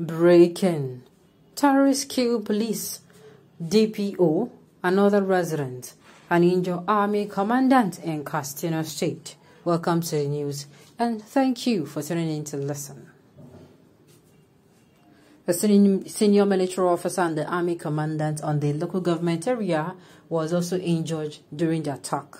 Breaking. Terrorists kill police, DPO, another resident, and injure army commandant in Katsina State. Welcome to the news and thank you for tuning in to listen. A senior military officer and the army commandant on the local government area was also injured during the attack.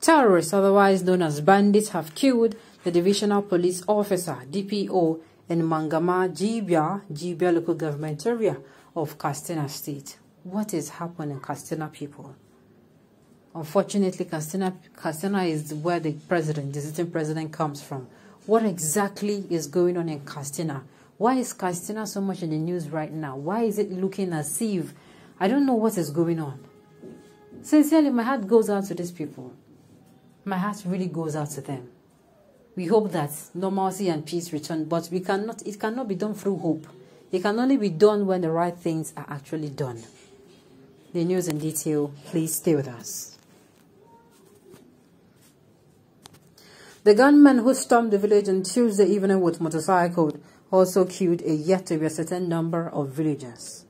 Terrorists, otherwise known as bandits, have killed the divisional police officer, DPO, in Mangama, Jibia, Jibia local government area of Katsina State. What is happening, Katsina people? Unfortunately, Katsina, Katsina is where the president, the sitting president, comes from. What exactly is going on in Katsina? Why is Katsina so much in the news right now? Why is it looking as if I don't know what is going on? Sincerely, my heart goes out to these people. My heart really goes out to them. We hope that normalcy and peace return, but we cannot. It cannot be done through hope. It can only be done when the right things are actually done. The news in detail. Please stay with us. The gunman who stormed the village on Tuesday evening with motorcycle also killed a yet to be certain number of villagers.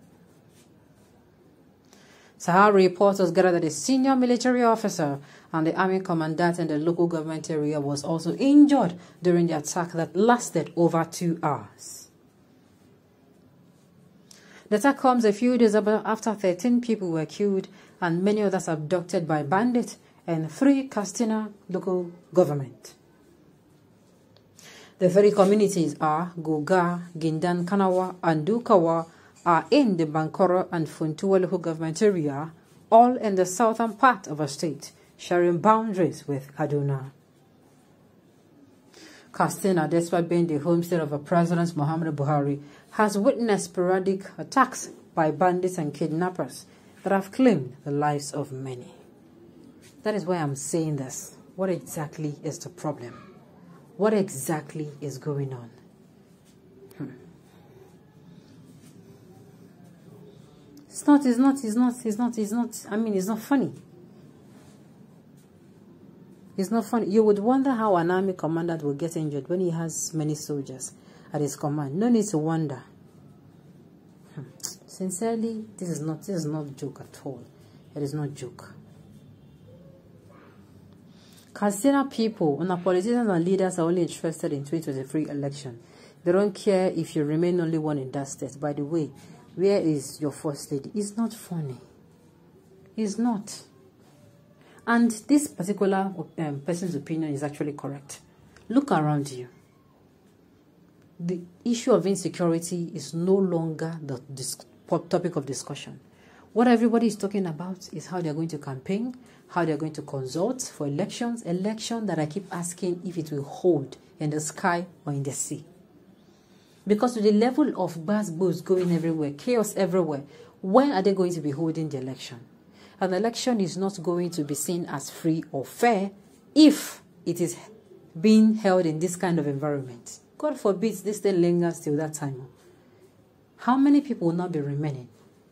Sahara reporters gathered that a senior military officer and the army commandant in the local government area was also injured during the attack that lasted over two hours. The attack comes a few days after 13 people were killed and many others abducted by bandits in three Katsina local government. The three communities are Goga, Gindan, Kanawa, and Dukawa are in the Bankoro and Funtua local government area, all in the southern part of our state, sharing boundaries with Kaduna. Katsina, despite being the homestead of a President Muhammad Buhari, has witnessed sporadic attacks by bandits and kidnappers that have claimed the lives of many. That is why I'm saying this. What exactly is the problem? What exactly is going on? It's not, it's not, it's not, it's not, it's not, I mean, it's not funny. It's not funny. You would wonder how an army commander will get injured when he has many soldiers at his command. No need to wonder. Hmm. Sincerely, this is not this is not joke at all. It is not joke. Consider people, when politicians and leaders are only interested in 2023 election. They don't care if you remain only one in that state. By the way, where is your first lady? It's not funny. It's not. And this particular um, person's opinion is actually correct. Look around you. The issue of insecurity is no longer the topic of discussion. What everybody is talking about is how they're going to campaign, how they're going to consult for elections, election that I keep asking if it will hold in the sky or in the sea. Because with the level of buzz buzz going everywhere, chaos everywhere, when are they going to be holding the election? An election is not going to be seen as free or fair if it is being held in this kind of environment. God forbid this thing lingers till that time. How many people will not be remaining?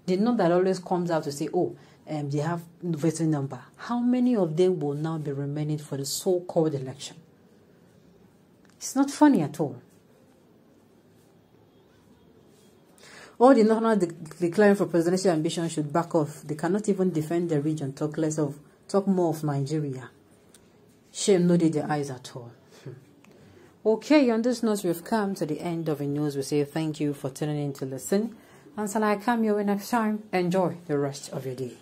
The number that always comes out to say, oh, um, they have voting number. How many of them will now be remaining for the so-called election? It's not funny at all. All the northern declaring for presidential ambition should back off. They cannot even defend the region, talk less of, talk more of Nigeria. Shame no did their eyes at all. Hmm. Okay, on this note, we've come to the end of the news. We say thank you for tuning in to listen. Until I come way next time, enjoy the rest of your day.